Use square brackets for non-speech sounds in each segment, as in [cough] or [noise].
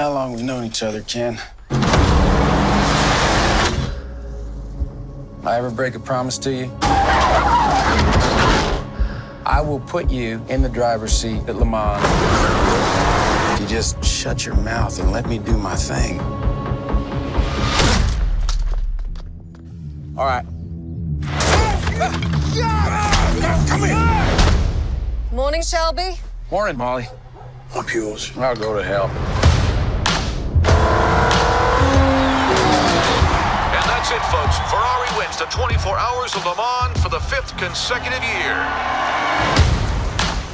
How long we've known each other, Ken? I ever break a promise to you? I will put you in the driver's seat at Le Mans. You just shut your mouth and let me do my thing. All right. Come here. Morning, Shelby. Morning, Molly. Up yours. I'll go to hell. And that's it, folks. Ferrari wins the 24 Hours of Le Mans for the fifth consecutive year.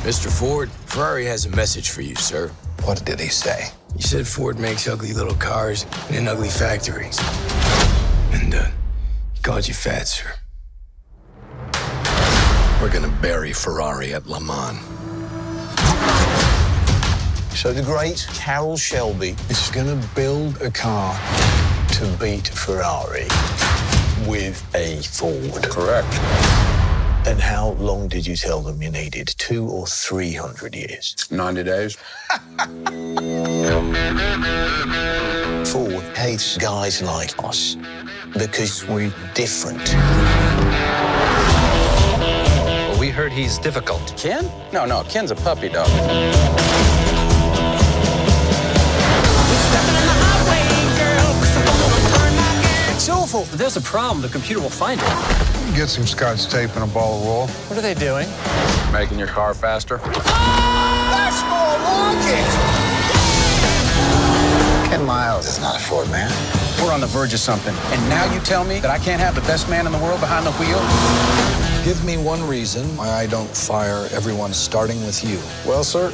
Mr. Ford, Ferrari has a message for you, sir. What did he say? He said Ford makes ugly little cars in ugly factories. And, uh, he called you fat, sir. We're gonna bury Ferrari at Le Mans. So the great Carroll Shelby is going to build a car to beat Ferrari with a Ford. Correct. And how long did you tell them you needed? Two or three hundred years? 90 days. [laughs] Ford hates guys like us because we're different. Well, we heard he's difficult. Ken? No, no, Ken's a puppy dog. It's awful. There's a problem. The computer will find it. Get some scotch tape and a ball of wool. What are they doing? Making your car faster. Ah, that's more like it! Ken Miles is not a Ford man. We're on the verge of something. And now you tell me that I can't have the best man in the world behind the wheel? Give me one reason why I don't fire everyone starting with you. Well, sir,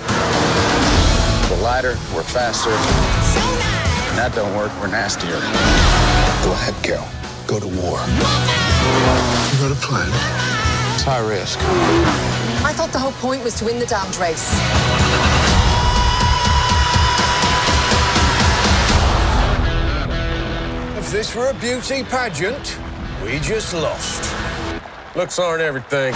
we're lighter, we're faster. And that don't work, we're nastier. Go ahead, Carroll. Go to war. You got a plan? It's high risk. I thought the whole point was to win the damned race. If this were a beauty pageant, we just lost. Looks aren't everything.